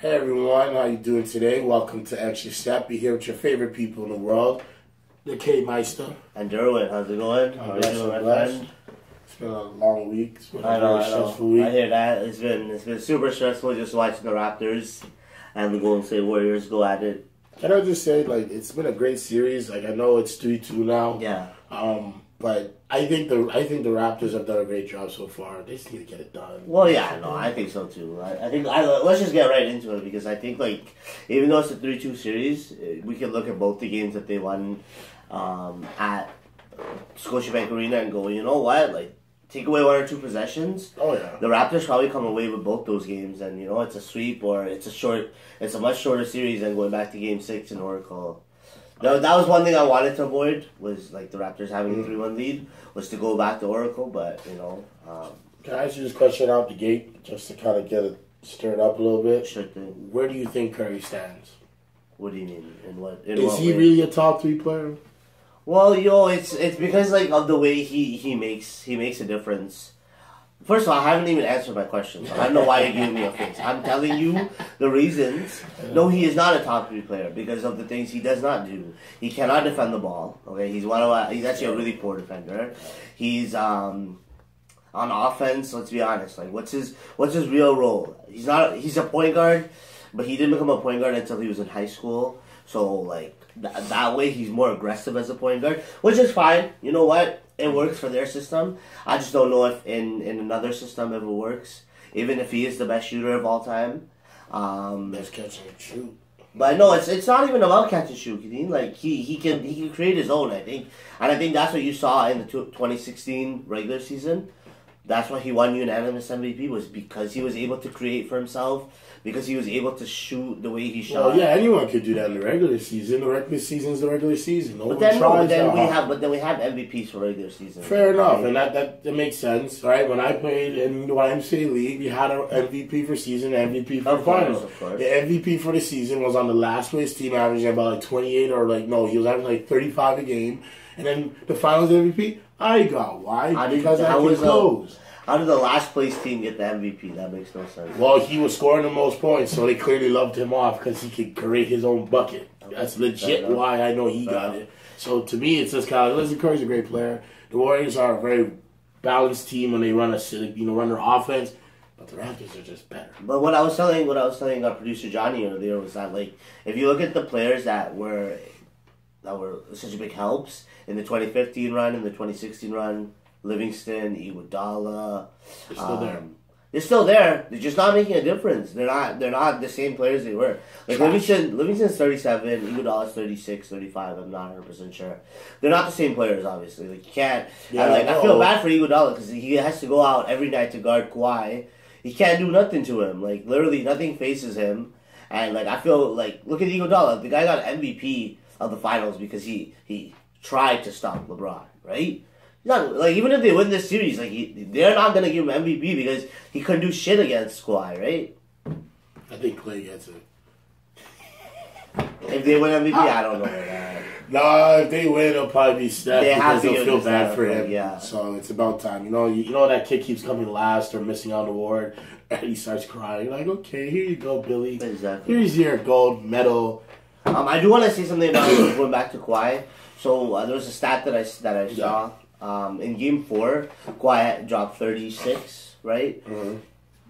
Hey everyone, how you doing today? Welcome to Extra Step. You're here with your favorite people in the world, the K Meister. And Derwin, how's it going? How are you blessed, doing, blessed. It's been a long week. It's been a I know, very I know. stressful week. I hear that. It's been it's been super stressful just watching the Raptors and the Golden State Warriors go at it. Can I just say, like, it's been a great series. Like, I know it's three two now. Yeah. Um, but I think the I think the Raptors have done a great job so far. They just need to get it done. Well, yeah, no, I think so too. I, I think I, let's just get right into it because I think like even though it's a three-two series, eh, we can look at both the games that they won um, at Scotiabank Arena and go, you know what, like take away one or two possessions. Oh yeah. The Raptors probably come away with both those games, and you know it's a sweep or it's a short, it's a much shorter series than going back to Game Six in Oracle. That, that was one thing I wanted to avoid was like the Raptors having a three one lead was to go back to Oracle, but you know, um, Can I ask you this question out the gate just to kind of get it stirred up a little bit? sure thing. Where do you think Curry stands? What do you mean? In what? In Is what he way? really a top three player? Well, yo, it's it's because like of the way he he makes he makes a difference. First of all, I haven't even answered my question. So I don't know why you're giving me a face. I'm telling you the reasons. No, he is not a top three player because of the things he does not do. He cannot defend the ball. Okay, he's one of our- he's actually a really poor defender. He's um on offense. Let's be honest. Like, what's his what's his real role? He's not. He's a point guard, but he didn't become a point guard until he was in high school. So like th- that way, he's more aggressive as a point guard, which is fine. You know what? It works for their system. I just don't know if in in another system it works. Even if he is the best shooter of all time. Um, Best catch and shoot. but no, it's it's not even about catch and shoot. Kadeen. Like he he can he can create his own. I think, and I think that's what you saw in the tw- 2016 regular season. That's why he won unanimous MVP was because he was able to create for himself. Because he was able to shoot the way he shot. Well, yeah, anyone could do that in the regular season. The regular season is the regular season. No But then, no, then we hard. have, but then we have MVPs for regular season. Fair enough, and that, that that makes sense, right? When I played in the YMCA league, we had an MVP for season, MVP for Of the course, finals. of course. The MVP for the season was on the last place team, averaging about like twenty eight or like no, he was averaging like thirty five a game, and then the finals MVP, I got why did- because I how was, close. How did the last place team get the MVP? That makes no sense. Well, he was scoring the most points, so they clearly loved him off because he could create his own bucket. That's legit why I know he got it. So to me, it's just kind of listen. Curry's a great player. The Warriors are a very balanced team when they run a you know run their offense, but the Raptors are just better. But what I was telling, what I was telling our producer Johnny earlier was that like, if you look at the players that were, that were such a big helps in the 2015 run and the 2016 run, Livingston, Iguodala, They're still there. um, They're still there. They're just not making a difference. They're not. They're not the same players they were. Like Trash. Livingston, Livingston's 37, Iguodala's 36, 35. I'm not 100 percent sure. They're not the same players, obviously. Like you can't. Yeah, and, like I feel bad for Iguodala because he has to go out every night to guard Kawhi. He can't do nothing to him. Like literally, nothing faces him. And like I feel like look at Iguodala. The guy got MVP of the finals because he he tried to stop LeBron. Right. Not like even if they win this series, like he, they're not gonna give him MVP because he couldn't do shit against Kawhi, right? I think Klay gets it. If they win MVP, I don't know. Nah, if they win, it'll probably be Steph They because they'll feel bad for him. Yeah. So it's about time. You know, you, you know that kid keeps coming last or missing out on the award, and he starts crying. Like, okay, here you go, Billy. Exactly. Here's your gold medal. Um, I do want to say something about going back to Kawhi. So uh, there was a stat that I that I saw um, in Game Four. Kawhi dropped thirty six, right?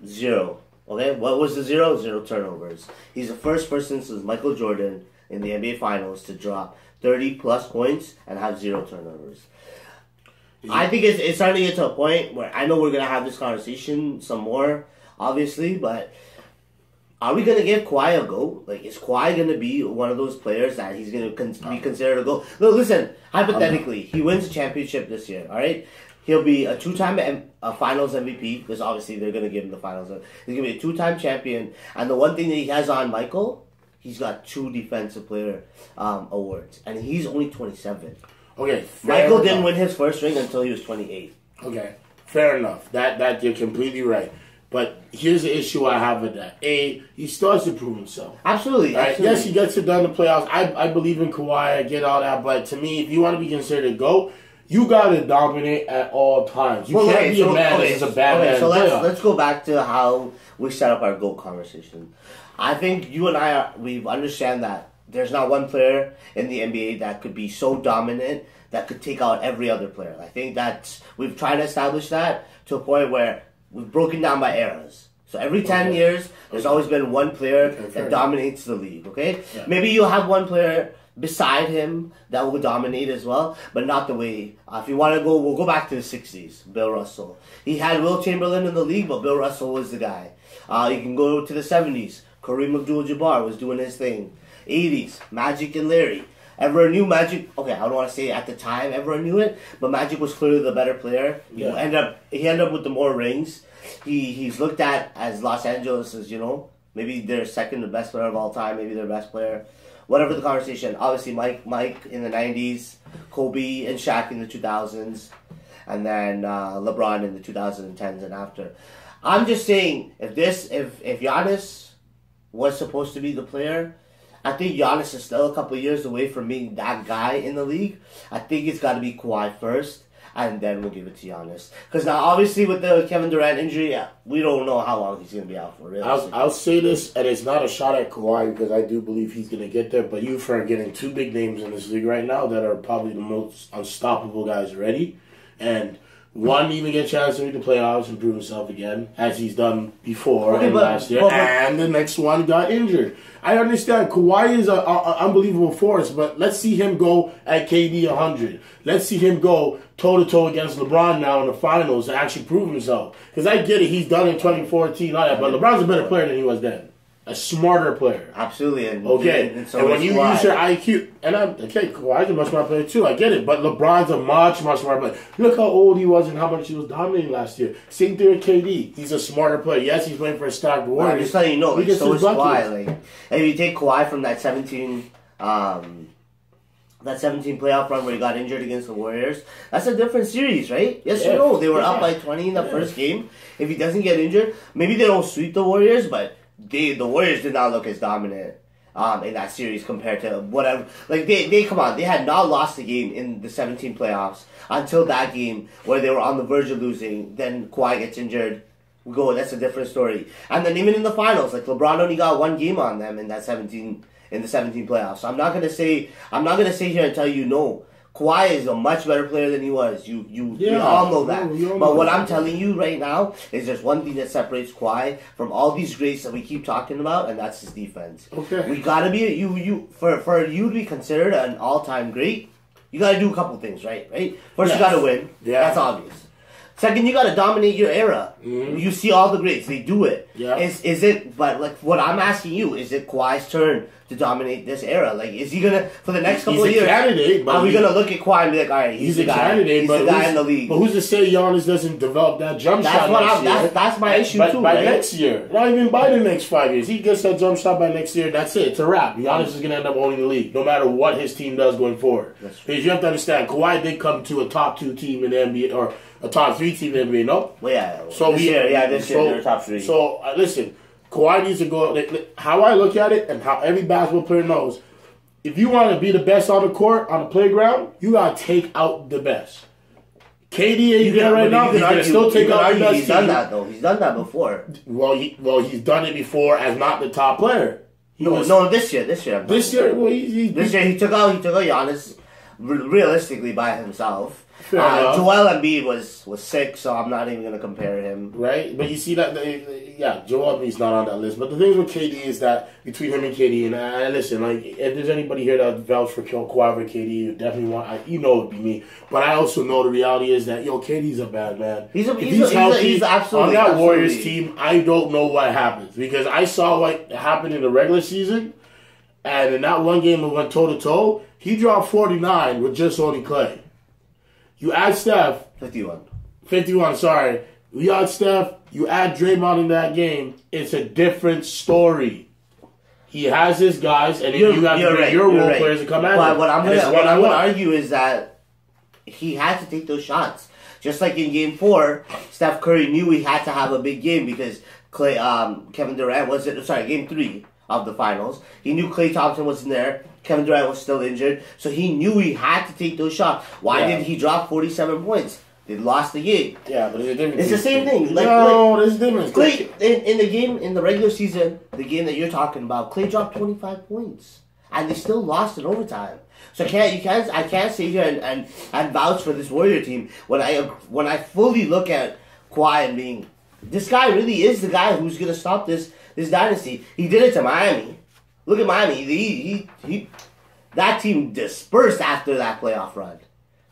Zero. Okay, what was the zero? Zero turnovers. He's the first person since Michael Jordan in the NBA Finals to drop thirty plus points and have zero turnovers. I think it's, it's starting to get to a point where I know we're gonna have this conversation some more, obviously, but are we gonna give Kawhi a go? Like, is Kawhi gonna be one of those players that he's gonna con- be considered a go? No, listen. Hypothetically, he wins a championship this year. All right, he'll be a two-time M- a Finals MVP because obviously they're gonna give him the Finals. He's gonna be a two-time champion, and the one thing that he has on Michael, he's got two Defensive Player um, awards, and he's only twenty-seven. Okay, Michael didn't win his first ring until he was twenty-eight. Okay, fair enough. That that you're completely right. But here's the issue I have with that. A, he starts to prove himself. Absolutely. Right? absolutely. Yes, he gets it done in the playoffs. I, I believe in Kawhi. I get all that. But to me, if you want to be considered a GOAT, you gotta dominate at all times. You Well, can't okay, be so- a man okay, a bad okay, man. So let's let's go back to how we set up our GOAT conversation. I think you and I are, we understand that there's not one player in the NBA that could be so dominant that could take out every other player. I think that's we've tried to establish that to a point where we've broken down by eras. So every ten Okay. years, there's always been one player Okay, that dominates the league. Okay, Yeah. maybe you'll have one player beside him that will dominate as well, but not the way. Uh, if you want to go, we'll go back to the '60s. Bill Russell. He had Wilt Chamberlain in the league, but Bill Russell was the guy. Uh, you can go to the '70s. Kareem Abdul-Jabbar was doing his thing. '80s, Magic and Larry. Everyone knew Magic. Okay, I don't want to say at the time everyone knew it, but Magic was clearly the better player. He Yeah. ended up he ended up with the more rings. He he's looked at as Los Angeles as you know maybe their second the best player of all time, maybe their best player. Whatever the conversation. Obviously, Mike Mike in the '90s, Kobe and Shaq in the 2000s, and then uh, LeBron in the 2010s and after. I'm just saying if this if if Giannis was supposed to be the player. I think Giannis is still a couple years away from being that guy in the league. I think it's got to be Kawhi first, and then we'll give it to Giannis. Because now, obviously, with the Kevin Durant injury, uh, we don't know how long he's going to be out for. I'll, I'll say this, and it's not a shot at Kawhi because I do believe he's going to get there. But you are getting two big names in this league right now that are probably the most unstoppable guys already, and one even get a chance to make the playoffs and prove himself again as he's done before Okay, and but- last year, but- but- and the next one got injured. I understand Kawhi is an unbelievable force, but let's see him go at KD 100. Let's see him go toe to toe against LeBron now in the finals to actually prove himself. Because I get it, he's done in 2014, all that, but LeBron's a better player than he was then. A smarter player. Absolutely. And, Okay, And, and, so when is you use your IQ, and I'm okay, Kawhi's a much smarter player too. I get it, but LeBron's a much much smarter player. Look how old he was and how much he was dominating last year. Same thing with KD. He's a smarter player. Yes, he's playing for a stacked I'm Warriors. just letting you know, He gets so is. Kawhi. Like, if you take Kawhi from that 17, um, that 17 playoff run where he got injured against the Warriors, that's a different series, right? Yes Yeah. or no? They were up by 20 in the Yeah. first game. If he doesn't get injured, maybe they don't sweep the Warriors, but they the Warriors did not look as dominant. Um, in that series compared to whatever, like they, they come on, they had not lost the game in the 17 playoffs until that game where they were on the verge of losing. Then Kawhi gets injured, we go. That's a different story. And then even in the finals, like LeBron only got one game on them in that seventeen in the seventeen playoffs. So I'm not gonna say I'm not gonna sit here and tell you no. Kawhi is a much better player than he was. You you we all know that. no, we but what. I'm telling you right now is there's one thing that separates Kawhi from all these greats that we keep talking about, and that's his defense. Okay. We gotta be you you for for you to be considered an all time great. You gotta do a couple things, right? Right. First, Yes. you gotta win. Yeah. That's obvious. Second, you gotta dominate your era. You see all the greats; they do it. Mm-hmm. Yeah. Is is it? But like, what I'm asking you is, it Kawhi's turn to dominate this era? Like, is he gonna for the next couple He's of a years? candidate, but are we gonna look at Kawhi and be like, all right, he's, He's the a guy. candidate, he's but the guy who's- in the league. But who's to say Giannis doesn't develop that jump That's shot what next I'm- year? that's- that's my issue by, too, By right? next year, not even by the next five years, he gets that jump shot by next year. That's it. It's a wrap. Giannis is going to end up owning the league, no matter what his team does going forward. Because you have to understand, Kawhi did come to a top two team in the NBA or a top three team in the NBA. No, well, yeah. so this we, year, yeah, this so, year they're top three. So uh, listen, Kawhi needs to go. like, How I look at it, and how every basketball player knows, if you want to be the best on the court on the playground, you gotta take out the best. KD ain't there right now. you He's can still you take out the best He's done that though. He's done that before. Well, he, well, he's done it before as not the top player. He No, was- no, this year, this year. I'm This year, well, he, he, This year he took out he took out Giannis realistically by himself. Fair uh, enough. Joel Embiid was was sick, so I'm not even gonna compare him. right? But you see that, the- yeah, Joel Embiid's not on that list. But the thing with KD is that between him and KD, and I listen, like if there's anybody here that vouch for Kawhi over KD, you definitely want, I, you know, it'd be me. But I also know the reality is that yo, KD's a bad man. He's a- If he's a- he's a- he's absolutely- on that Warriors team. I don't know what happens because I saw what happened in the regular season, and in that one game we went toe to toe. He dropped 49 with just only Klay. You add Steph, Fifty one. 51, sorry. You add Steph, you add Draymond in that game, it's a different story. He has his guys, and you have to bring your role players to come at But him. what I'm I'm gonna argue is that he had to take those shots. Just like in Game Four, Steph Curry knew he had to have a big game because Klay, um, Kevin Durant wasn't. Sorry, Game Three. of the finals. He knew Klay Thompson wasn't there. Kevin Durant was still injured, so he knew he had to take those shots. Why Yeah. did he drop 47 points? They lost the game. Yeah, but there's a difference. It's the same thing. Like, no, there's a difference. Klay in, in the game in the regular season, the game that you're talking about, Klay dropped 25 points, and they still lost in overtime. So I can't you can't I can't sit here and, and, and vouch for this Warrior team when I when I fully look at Kawhi and being this guy really is the guy who's gonna stop this this dynasty. He did it to Miami. Look at Miami. He he, he that team dispersed after that playoff run.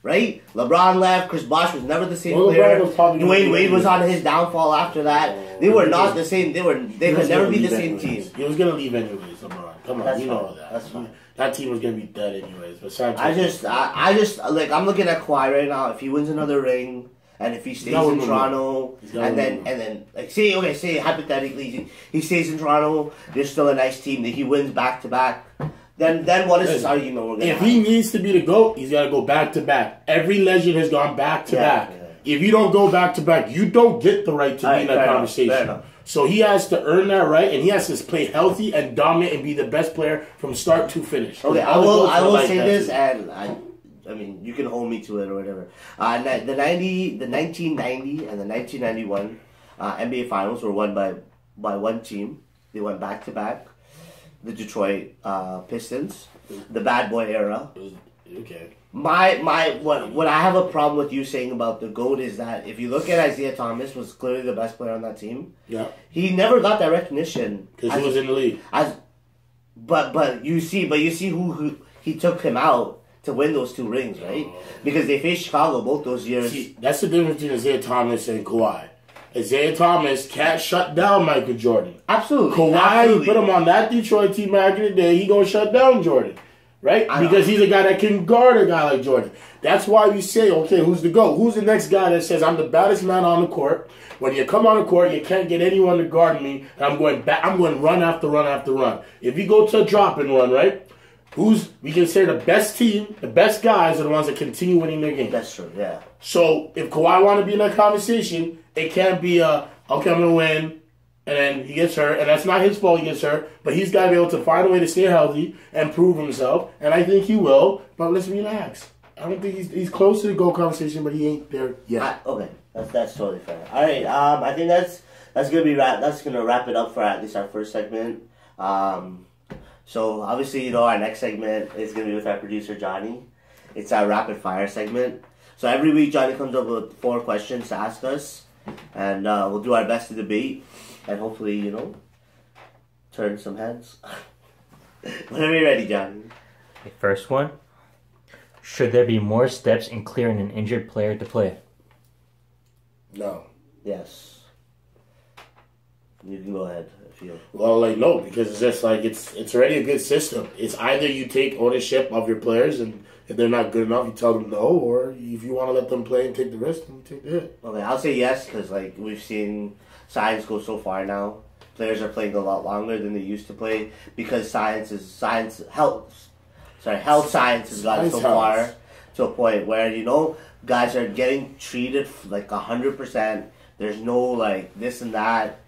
Right? LeBron left. Chris Bosh was never the same Well, player. Dwyane Wade was on his downfall after that. Oh, they were not the same. They were. They could never be the same anyways. team. He was gonna leave anyways, LeBron. Come on, That's you know that. That's fine. That team was gonna be dead anyways. But Sanchez, I just, I, I just like I'm looking at Kawhi right now. If he wins another ring, and if he stays gotta in win Toronto, He's and then and then like say okay, say hypothetically he, he stays in Toronto, there's still a nice team that he wins back to back. Then then what is this argument we're gonna if have? he needs to be the goat, he's gotta go back to back. Every legend has gone back to Yeah, back. yeah. If you don't go back to back, you don't get the right to All be in right, that conversation. So he has to earn that right, and he has to play healthy and dominant and be the best player from start to finish. Okay, I will. I will like say this, and I, I mean, you can hold me to it or whatever. Uh, the ninety, the nineteen ninety, and the nineteen ninety one uh, NBA Finals were won by by one team. They went back to back. The Detroit uh, Pistons, the bad boy era. Okay. My my what what I have a problem with you saying about the goat is that if you look at Isiah Thomas was clearly the best player on that team. Yeah. He never got that recognition Because he was in the league. as but but you see but you see who, who he took him out to win those two rings right oh. because they faced Chicago both those years See, that's the difference between Isiah Thomas and Kawhi. Isiah Thomas can't shut down Michael Jordan. absolutely Kawhi, absolutely. you put him on that Detroit team back in the day, he gonna shut down Jordan, right? I know. Because he's a guy that can guard a guy like Jordan. That's why we say, okay, who's the GOAT? Who's the next guy that says I'm the baddest man on the court? When you come on the court, you can't get anyone to guard me, and I'm going back. I'm going run after run after run. If you go to a drop and run, right? Who's we can say the best team, the best guys are the ones that continue winning their games. that's true yeah So if Kawhi want to be in that conversation, it can't be a okay, I'm gonna win, and then he gets hurt, and that's not his fault. He gets hurt, but he's got to be able to find a way to stay healthy and prove himself, and I think he will. But let's relax. I don't think he's he's close to the goal conversation, but he ain't there yet. I, okay that's that's totally fair all right um I think that's that's gonna be wrap that's gonna wrap it up for at least our first segment um so obviously you know our next segment is gonna be with our producer Johnny it's our rapid fire segment so every week Johnny comes up with four questions to ask us and uh, we'll do our best to debate and hopefully you know turn some heads whenever you're ready Johnny Okay, first one. Should there be more steps in clearing an injured player to play? No. yes you can go ahead Well, like no, because it's just like it's it's already a good system. It's either you take ownership of your players, and if they're not good enough, you tell them no, or if you want to let them play and take the risk, then you take the hit. Okay, I'll say yes because like we've seen science go so far now. Players are playing a lot longer than they used to play because science is science helps. Sorry, health science has gotten so far to a point where you know guys are getting treated like a hundred percent. There's no like this and that.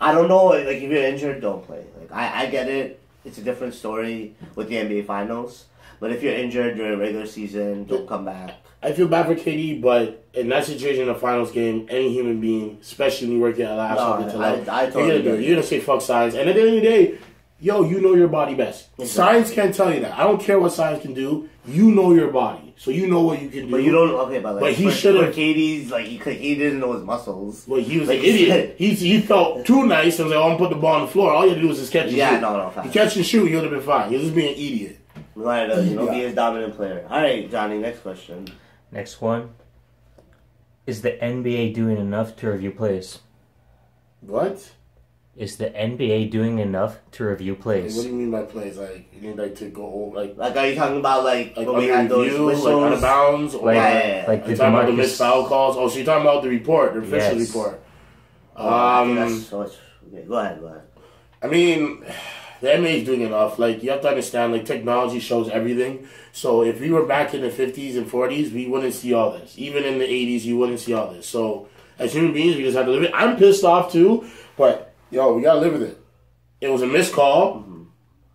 I don't know. Like if you're injured, don't play. Like I, I get it. It's a different story with the NBA Finals. But if you're injured during regular season, don't come back. I feel bad for KD, but in that situation, in a finals game, any human being, especially when you work at last No, second to I- level, I you're gonna. You're gonna say fuck science, and at the end of the day, yo, you know your body best. Exactly. Science can't tell you that. I don't care what science can do. You know your body, so you know what you can do. But you don't okay, but like But he should've- for Katie's like he, he didn't know his muscles. Well, he was Like an idiot. He he felt too nice and was like, "Oh, I'm gonna put the ball on the floor." All you had to do was just catch and Yeah, shoot. no, no, He facts. catch and shoot, he would have been fine. He was just being an idiot. We wanted to you know be Yeah. his dominant player. All right, Johnny. Next question. Next one. Is the NBA doing enough to review plays? What? Is the NBA doing enough to review Like, what do you mean by plays? Like you need like to go like Like, are you talking about like, like when we had those review, like whistles? out of bounds, or Like, Yeah, yeah, yeah. like Are you the talking about the missed foul calls? Oh, so you're talking about the report, the official Yes. report. Oh, Um, that's so much. Okay, go ahead. Go ahead. I mean, the NBA is doing enough. Like you have to understand, like technology shows everything. So if we were back in the fifties and forties, we wouldn't see all this. Even in the eighties, you wouldn't see all this. So as human beings, we just have to live it. I'm pissed off too, but yo, we gotta live with it. It was a missed call.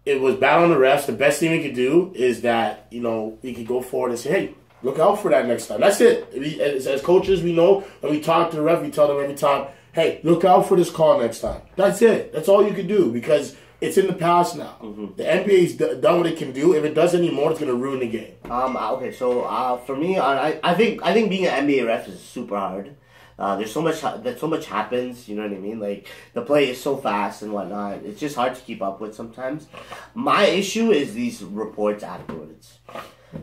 It was bad on the refs. The best thing we could do is that you know we could go forward and say, "Hey, look out for that next time." That's it. We, as, as coaches, we know when we talk to the ref, we tell them every time, "Hey, look out for this call next time." That's it. That's all you can do because it's in the past now. The NBA's d- done what it can do. If it does anymore, it's going to ruin the game. Um. Okay. So, uh, for me, I, I think I think being an NBA ref is super hard. Uh, there's so much that so much happens. You know what I mean? Like the play is so fast and whatnot. It's just hard to keep up with sometimes. My issue is these reports afterwards.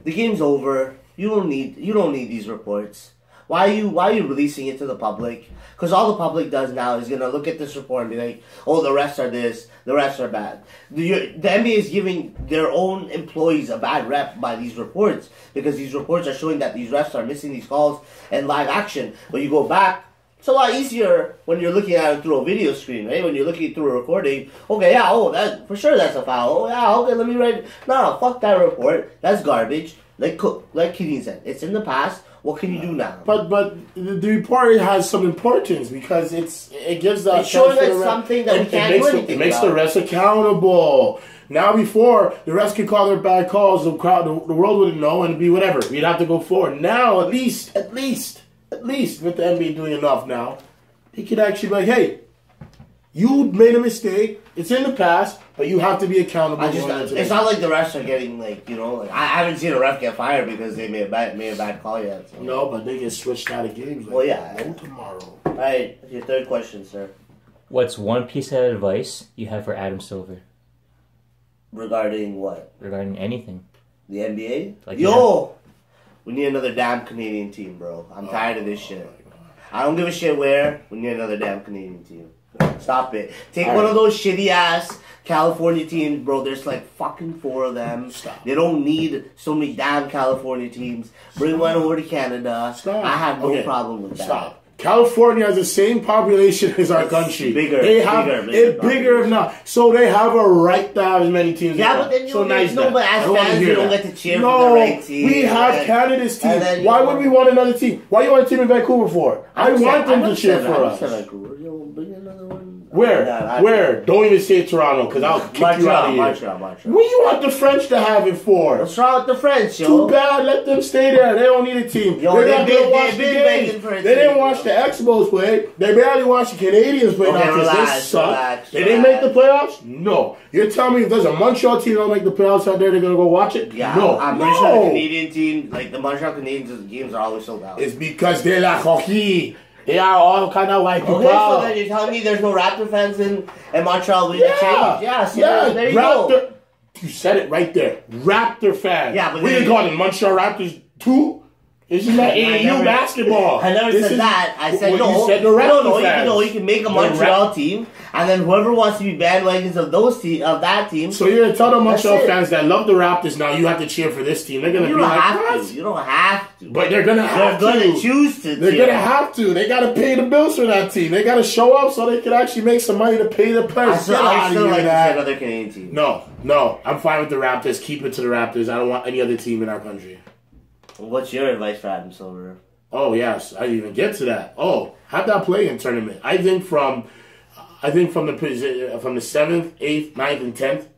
The game's over. You don't need you don't need these reports. Why are you why are you releasing it to the public? Because all the public does now is gonna look at this report and be like, "Oh, the refs are this, the refs are bad." The, the NBA is giving their own employees a bad rep by these reports because these reports are showing that these refs are missing these calls and live action. When you go back, it's a lot easier when you're looking at it through a video screen, right? When you're looking through a recording, okay, yeah, oh, that for sure that's a foul. Oh, yeah, okay, let me write. No, fuck that report. That's garbage. Like Co- like Kitty said, it's in the past. What can you do now? But but the, the report has some importance because it's it gives that It's showing us something that we can't it makes do anything It makes about. the refs accountable. Now before the refs could call their bad calls, the crowd, the, the world wouldn't know, and it'd be whatever. We'd have to go forward. Now at least, at least, at least with the NBA doing enough now, he could actually be like, hey. You made a mistake. It's in the past, but you have to be accountable. I just, it's the- not like the refs are getting like you know like I haven't seen a ref get fired because they made a bad made a bad call yet. So. No, but they get switched out of games. Like Well, yeah. No tomorrow. All right, your third question, sir, What's one piece of advice you have for Adam Silver regarding what regarding anything? the NBA. Like, Yo, we need another damn Canadian team, bro. I'm oh tired of this shit. I don't give a shit where. We need another damn Canadian team. Stop it. Take All one right. of those shitty ass California teams, bro. There's like fucking four of them. Stop. They don't need so many damn California teams. Bring one over to Canada. Stop. I have no Okay. problem with that. Stop. California has the same population as our It's country. bigger, They have bigger, bigger it's bigger if not. So they have a right to have as many teams. Yeah, as but then you so nice no, but as I fans, you don't get to cheer for the right team, We have and- Canada's team. Why would we want another team? Why you want a team in Vancouver for? I I'm want them to cheer for us. saying Vancouver. Yo, bring another one. Where? Nah, Where? Don't even say Toronto because I'll kick you out Montreal, of here. Montreal, Montreal. What do you want the French to have it for? What's wrong with the French, yo? Too bad. Let them stay there. They don't need a team. Yo, They're they gonna watch they the games. They didn't team, watch the yo. Expos play. They barely watched the Canadiens play. Okay, now 'cause they suck. relax, They didn't make the playoffs. No. You're telling me if there's a Montreal team that don't make the playoffs out there, they're gonna go watch it? Yeah, No. I'm no. pretty sure the Canadian team, like the Montreal Canadiens games are always sold out. It's because they're la hockey. They are all kind of people. Okay, so then you're telling me there's no Raptor fans in, in Montreal the yeah, change? Yeah, so yeah. there you Raptor. go. You said it right there. Raptor fans. Yeah, but we didn't call them Montreal Raptors two. This is not I AAU never- basketball. I never This said is- that. I said Well, no. You said the no, no, you can, no, you can make a Montreal Rap- team, and then whoever wants to be bandwagons of those te- of that team, So you're gonna tell the That's Montreal fans that love the Raptors now you have to cheer for this team. They're gonna you be don't like, have "What?" to. You don't have to. But they're gonna They're have going to. choose to. They're cheer. gonna have to. They gotta pay the bills for that team. They gotta show up so they can actually make some money to pay the I players. still, Get I still like here, to see man. another Canadian team. No, no. I'm fine with the Raptors. Keep it to the Raptors. I don't want any other team in our country. What's your advice for Adam Silver? Oh yes, I didn't even get to that. Oh, have that play-in tournament. I think from, I think from the from the seventh, eighth, ninth, and tenth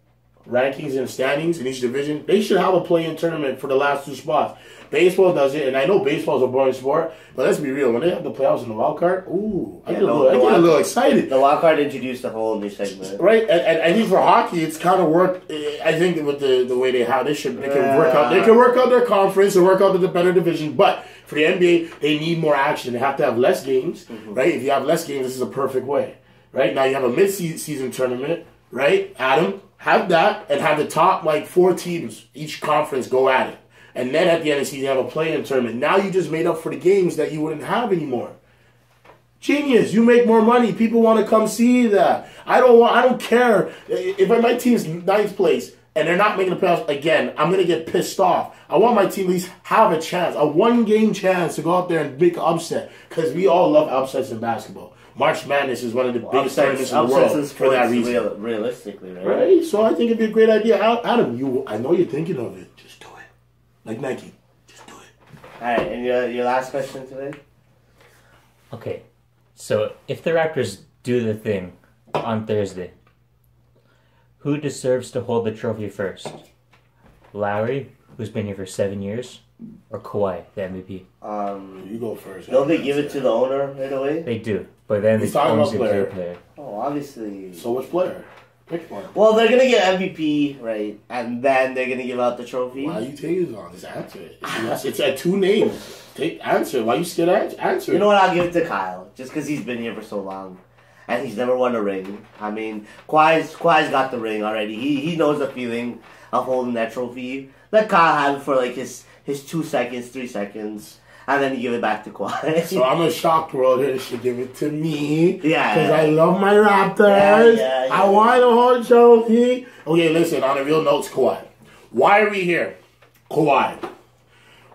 rankings and standings in each division, they should have a play-in tournament for the last two spots. Baseball does it, and I know baseball is a boring sport, but let's be real. When they have the playoffs in the wild card, ooh, I Yeah, get a little, I get a little excited. The wild card introduced a whole new segment. Right, and, and I think for hockey, it's kind of worked. eh, I think with the, the way they how they should they can work out they can work out their conference and work out the better division. But for the NBA, they need more action. They have to have less games, right? If you have less games, this is a perfect way, right? Now you have a mid season tournament, right? Adam, have that and have the top like four teams each conference go at it, and then at the end of the season, you have a play-in tournament. Now you just made up for the games that you wouldn't have anymore. Genius! You make more money. People want to come see that. I don't want. I don't care if my team's ninth place and they're not making the playoffs again. I'm gonna get pissed off. I want my team at least have a chance, a one game chance to go out there and make an upset because we all love upsets in basketball. March Madness is one of the biggest tournaments in the world for that reason. real- realistically, right? Right? So I think it'd be a great idea. Adam, you, I know you're thinking of it. Just it, like Nike. Just do it. All right, and your your last question today. Okay, so if the Raptors do the thing on Thursday, Who deserves to hold the trophy first? Lowry, who's been here for seven years, or Kawhi, the MVP? Um, You go first. don't they give it to the owner right away? They do, but then He's the talking owner's about a player. player. Oh, obviously. So which player? Pick one. Well, they're gonna get MVP, right? And then they're gonna give out the trophy. Why are you taking on? Just answer it. It's, it's at two names. Take answer. Why are you scared? Answer. answer. You know what? I'll give it to Kyle, just because he's been here for so long, and he's never won a ring. I mean, Kawhi's Kawhi's got the ring already. He he knows the feeling of holding that trophy. Let Kyle have it for like his his two seconds, three seconds, and then you give it back to Kawhi. So I'm a shocked world here. Should give it to me. Yeah. Because I love my Raptors. Yeah, yeah, yeah. I want a whole trophy. Okay, listen, on the real notes, Kawhi. Why are we here? Kawhi.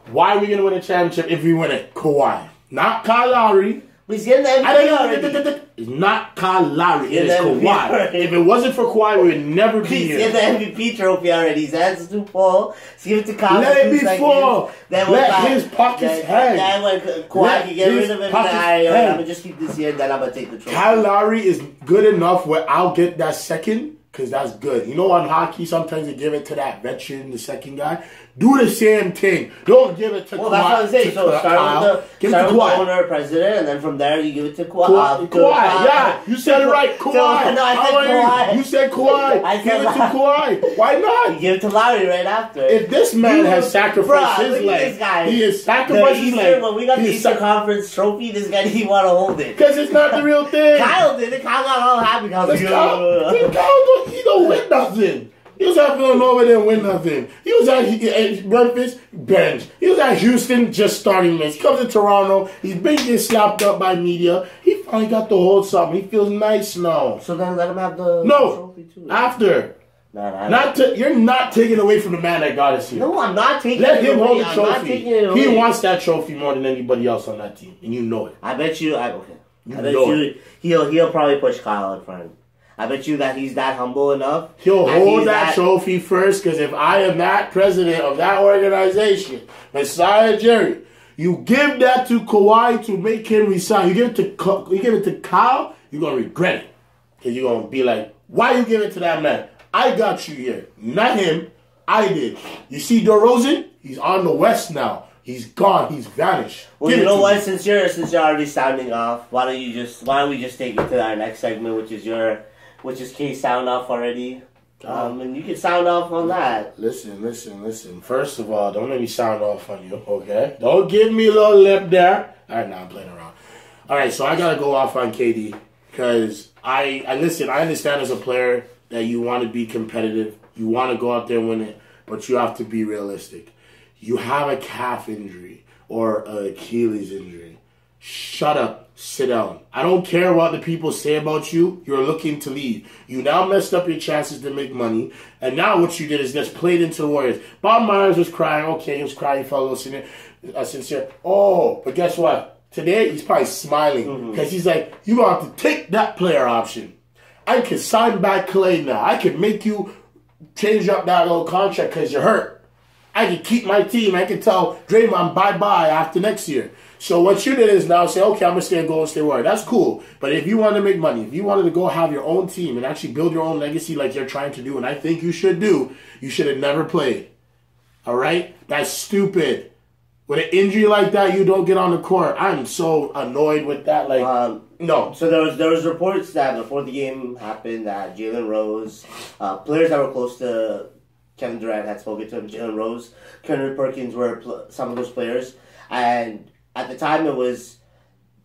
Why are we going to win a championship if we win it? Kawhi. Not Kyle Lowry. But he's getting the I MVP don't already. know. It's not Kyle Lowry. It is that Kawhi. already. If it wasn't for Kawhi, we would never be He's here. getting the MVP trophy already. Hands are too full. Let's give it to Kyle. Let it be seconds. full. Then Let we'll his pockets then, hang. Then when Kawhi Let can get rid of then I, I'm gonna just keep this here. Then I'm gonna take the trophy. Kyle Lowry is good enough where I'll get that second because that's good. You know, on hockey, sometimes they give it to that veteran, the second guy. Do the same thing. Don't give it to Well, Kawhi. that's what I'm saying. So Kyle. start with the give it start to with the owner, president, and then from there you give it to Kawhi. Kawhi, to Kawhi, Kawhi. yeah, you said it right. Kawhi. no, I How said are? Kawhi. You said Kawhi. I Give said it to. Kawhi. Why You not? give it to Lowry right after. If this man You- has sacrificed Bruh, his at leg, this guy. he has the sacrificed his Eastern, leg. when we got the He Eastern Conference trophy, this guy didn't want to hold it. Because it's not the real thing. Kyle did it. Kyle got all happy. Kyle was Because like, Kyle, "Ugh." Kyle don't, he don't win nothing. He was at Villanova, didn't win nothing. He was at, at Memphis, bench. He was at Houston, just starting. He comes to Toronto. He's been getting slapped up by media. He finally got to hold something. He feels nice now. So then let him have the No, trophy too. after. Nah, nah, Not to, you're not taking away from the man that got us here. No, I'm not taking Let it him away. hold the trophy. it. He wants that trophy more than anybody else on that team, and you know it. I bet you. I, okay. You I bet you. He'll he'll probably push Kyle in front. I bet you that he's that humble enough. He'll and hold he's that, trophy first because if I am that president of that organization, Masai Ujiri, you give that to Kawhi to make him resign. You give it to you give it to Kyle, you're gonna regret it because you're gonna be like, why you give it to that man? I got you here, not him. I did. You see DeRozan? He's on the West now. He's gone. He's vanished. Well, Give you know what? me. Since you're since you're already sounding off, why don't you just why don't we just take it to our next segment, which is your which is Kay sound off already, um, and you can sound off on that. Listen, listen, listen. First of all, don't let me sound off on you, okay? Don't give me a little lip there. All right, now I'm playing around. All right, so I gotta go off on KD because I, I listen. I understand as a player that you want to be competitive, you want to go out there and win it, but you have to be realistic. You have a calf injury or an Achilles injury. Shut up. Sit down. I don't care what the people say about you. You're looking to leave. You now messed up your chances to make money. And now what you did is just played into the Warriors. Bob Myers was crying. Okay, he was crying. He felt a little sincere. Uh, sincere. Oh, but guess what? Today he's probably smiling because he's like, you going to have to take that player option. I can sign back Klay now. I can make you change up that little contract because you're hurt. I can keep my team. I can tell Draymond bye bye after next year. So what you did is now say, okay, I'm gonna stay at Golden State Warriors. That's cool. But if you want to make money, if you wanted to go have your own team and actually build your own legacy like you're trying to do, and I think you should do, you should have never played. All right, that's stupid. With an injury like that, you don't get on the court. I'm so annoyed with that. Like, Um, no, So there was there was reports that before the game happened that Jalen Rose, uh, players that were close to Kevin Durant had spoken to him. Jalen Rose, Kendrick Perkins were pl- some of those players, and at the time it was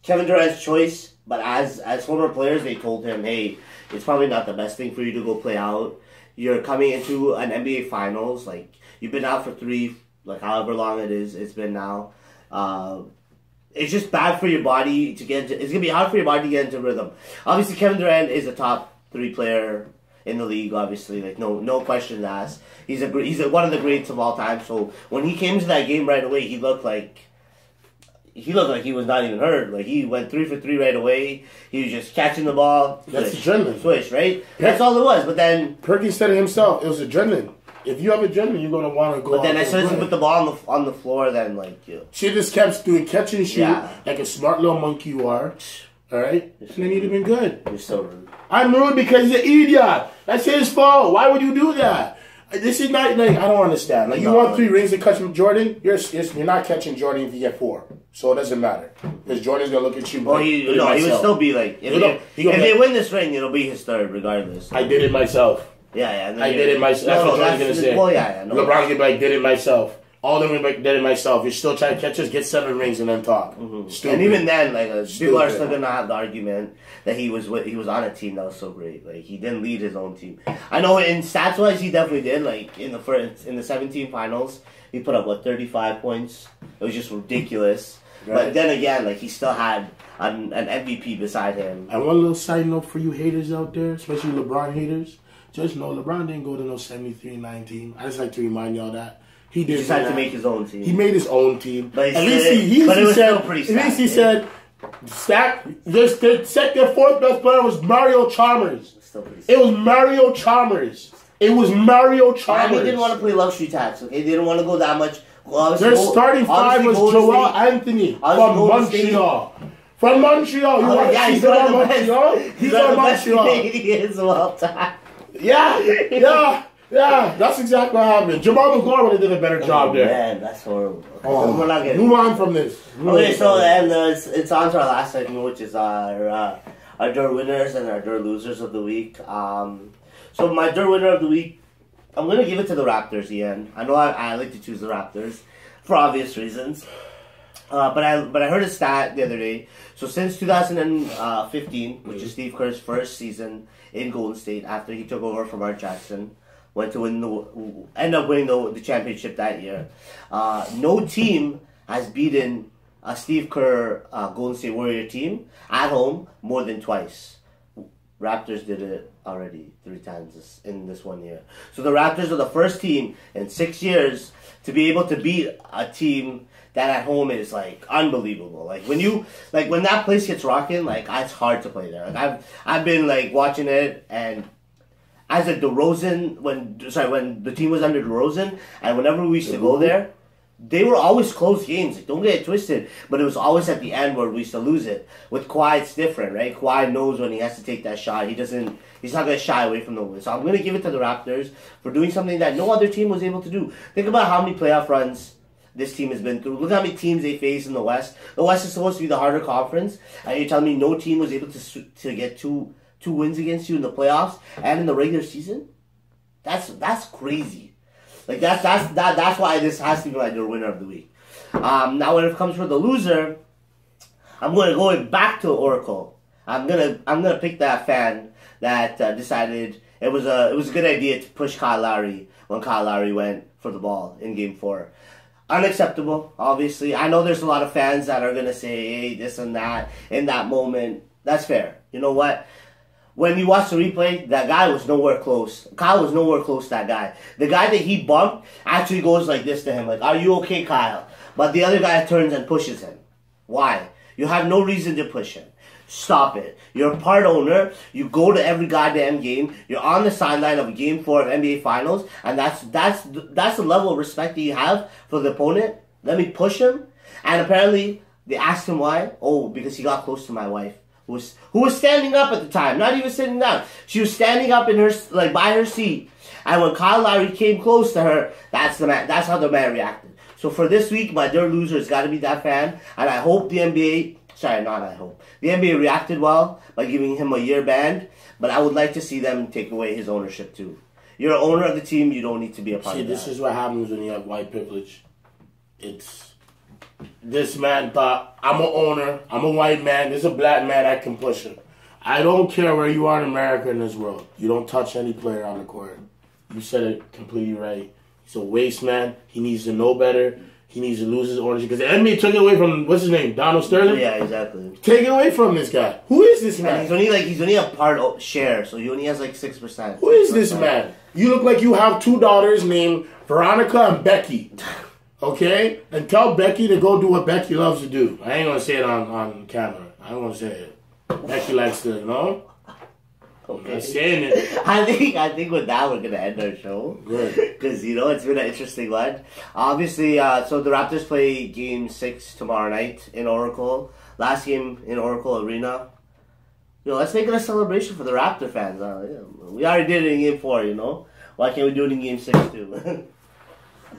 Kevin Durant's choice. But as as former players, they told him, "Hey, it's probably not the best thing for you to go play out. You're coming into an NBA Finals. Like you've been out for three, like however long it is. It's been now." Uh, it's just bad for your body to get into. It's gonna be hard for your body to get into rhythm. Obviously, Kevin Durant is a top three player in the league. Obviously, like no no question asked. He's a he's a, one of the greats of all time. So when he came to that game right away, he looked like he looked like he was not even hurt. Like he went three for three right away. He was just catching the ball. That's swish, adrenaline. Swish, right? That's all it was. But then Perkins said it himself. It was adrenaline. If you have adrenaline, you're gonna want to go. but then as soon as he put the ball on the on the floor, then like you She just kept doing catch and shoot Yeah. like a smart little monkey you are. All right, and then he'd have been good. You're so rude. I'm rude because he's an idiot. That's his fault. Why would you do that? This is not like I don't understand. Like you No. want three rings to catch Jordan, you're you're you're not catching Jordan if you get four. So it doesn't matter because Jordan's gonna look at you. Well, like, he, no, he would still be like if, He gonna if they win this ring, it'll be his third regardless. I did it myself. yeah, yeah. I did it myself. No, That's no, what Jordan's gonna say. Well, yeah, yeah. No. LeBron could be like, did it myself. All them would be like, did it myself. You're still trying to catch us, get seven rings and then talk. Mm-hmm. And even then, like uh, people are still gonna have the argument that he was with, he was on a team that was so great. Like he didn't lead his own team. I know in stats wise, he definitely did. Like in the first in the 17 finals, he put up what 35 points. It was just ridiculous. But then again, like he still had an, an MVP beside him. And one little side note for you haters out there, especially LeBron haters, just know LeBron didn't go to no 73-19. I just like to remind y'all that. He did had to make his own team. He made his own team. But at least he, he, but he said, At least he said, stack. The second, fourth best player was Mario Chalmers. It was Mario Chalmers. It was Mario Miami Chalmers. didn't want to play luxury tax. Okay, they didn't want to go that much. Well, Their Gold- starting five was Joel Anthony from Montreal. From Montreal. You Oh, want yeah, to he's one from of. Montreal? He's He's one of from the best Montreal. Canadians of all time. Yeah, yeah, yeah. That's exactly what happened. Jamal Magloire would have did a better job there. Man, that's horrible. Oh, We're not getting. move on from this. Move Okay, so and uh, it's, it's on to our last segment, which is our uh, our Derwinners and our dirt losers of the week. Um, so my Derwinner of the week, I'm gonna give it to the Raptors. Ian, I know I, I like to choose the Raptors for obvious reasons. Uh, but I but I heard a stat the other day. So since 2015, which is Steve Kerr's first season in Golden State after he took over from Mark Jackson, went to win the end up winning the, the championship that year. Uh, no team has beaten a Steve Kerr uh, Golden State Warrior team at home more than twice. Raptors did it already three times this, in this one year. So the Raptors are the first team in six years to be able to beat a team that at home is like unbelievable. Like when you like when that place gets rocking, like it's hard to play there. Like I've I've been like watching it and as a DeRozan when sorry when the team was under DeRozan and whenever we used to go there, they were always close games. Like, don't get it twisted, but it was always at the end where we used to lose it. With Kawhi, it's different, right? Kawhi knows when he has to take that shot. He doesn't. He's not gonna shy away from the win. So I'm gonna give it to the Raptors for doing something that no other team was able to do. Think about how many playoff runs this team has been through. Look how many teams they face in the West. The West is supposed to be the harder conference, and you're telling me no team was able to to get two two wins against you in the playoffs and in the regular season. That's that's crazy. Like that's that's that that's why this has to be like the winner of the week. Um, now when it comes for the loser, I'm gonna go back to Oracle. I'm gonna I'm gonna pick that fan that uh, decided it was a it was a good idea to push Kyle Lowry when Kyle Lowry went for the ball in Game Four. Unacceptable, obviously. I know there's a lot of fans that are gonna say hey this and that in that moment. That's fair. You know what? When you watch the replay, that guy was nowhere close. Kyle was nowhere close to that guy. The guy that he bumped actually goes like this to him, like, Are you okay, Kyle? But the other guy turns and pushes him. Why? You have no reason to push him. Stop it. You're a part owner. You go to every goddamn game. You're on the sideline of game four of NBA Finals, and that's that's that's the level of respect that you have for the opponent. Let me push him. And apparently, they asked him why. Oh, because he got close to my wife who was who was standing up at the time, not even sitting down. She was standing up in her like by her seat. And when Kyle Lowry came close to her, that's the man. That's how the man reacted. So for this week, my dear loser has got to be that fan, and I hope the NBA. Sorry, not I hope the NBA reacted well by giving him a year ban. But I would like to see them take away his ownership too. You're an owner of the team. You don't need to be a part See, of that. See, this is what happens when you have white privilege. It's this man thought I'm an owner. I'm a white man. There's a black man I can push him. I don't care where you are in America in this world. You don't touch any player on the court. You said it completely right. He's a waste man. He needs to know better. He needs to lose his ownership because the NBA took it away from what's his name, Donald Sterling. yeah, exactly. Take it away from this guy. Who is this And man? he's only like he's only a part of share, so he only has like six percent. Who is this man? You look like you have two daughters named Veronica and Becky. Okay? And tell Becky to go do what Becky loves to do. I ain't gonna say it on, on camera. I don't wanna say it. Becky likes to, you know? I'm Okay. not saying it. I think I think with that we're gonna end our show. Good. Because you know it's been an interesting one. Obviously, uh, so the Raptors play Game Six tomorrow night in Oracle. Last game in Oracle Arena. Yo, let's make it a celebration for the Raptor fans. Uh, yeah. We already did it in game four, you know? Why can't we do it in game six too?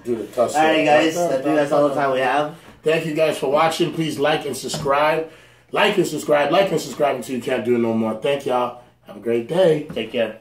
Do the tussle. Alright guys, I think that's all the time we have. Thank you guys for watching. Please like and subscribe. Like and subscribe. Like and subscribe until you can't do it no more. Thank y'all. Have a great day. Take care.